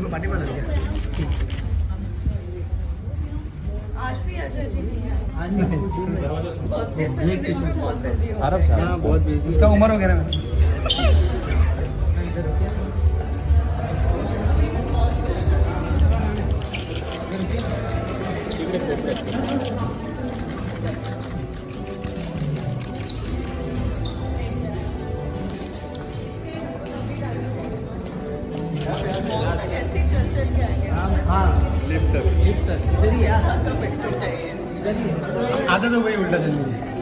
Party में party में लग गया आज भी अजय जी नहीं है। आज नहीं बहुत बिज़ी अरब साहब हाँ बहुत बिज़ी उसका उम्र हो गया ना ऐसे चल चल हाँ ही है तो हो गई उल्टा चलने की